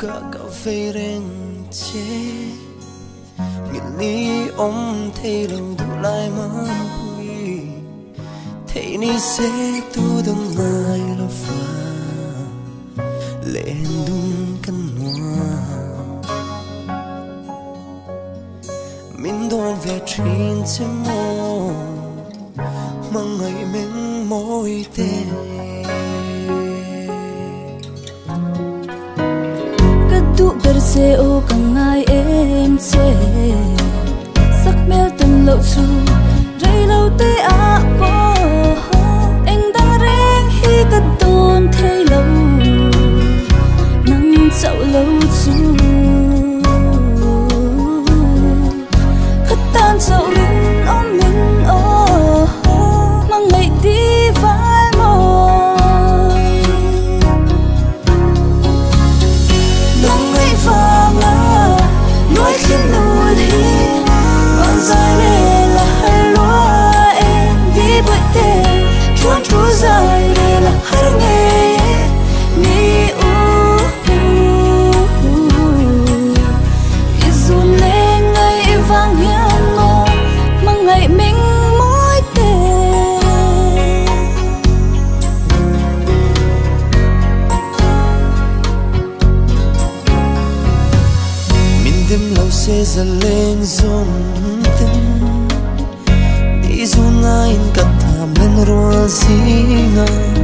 cả cả phê ren chế nghìn ly ôm thấy đủ lại mơ quy thế ni sẽ tu đông ngày lo pha lên đun căn hoa. Mình đón về trên trên mô mà ngày mình xe ô càng ngai em xuê sắc mèo từng lậu xu, rây lâu tê á bò anh đang reng hi cắt tôn thấy lâu nắng dạo lâu xu. Sẽ za lên zong tin đi du ngay cắt tham lên roa zinga min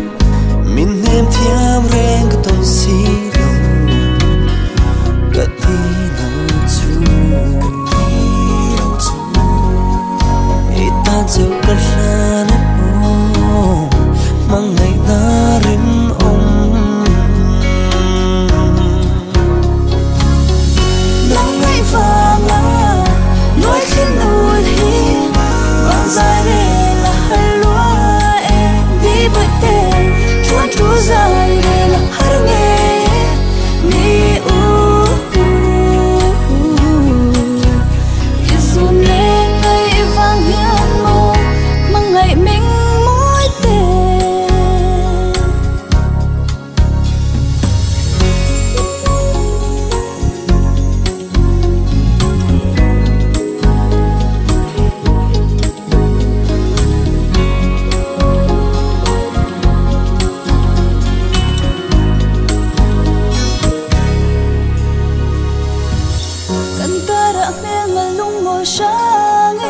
고샹인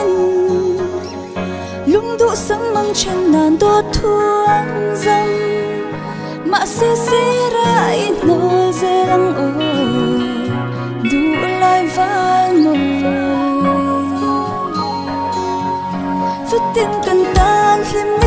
룽두 삼망찬 난도 투앙잠 마시시라 이노제랑 오 두라이 발모 푸틴 간단 힘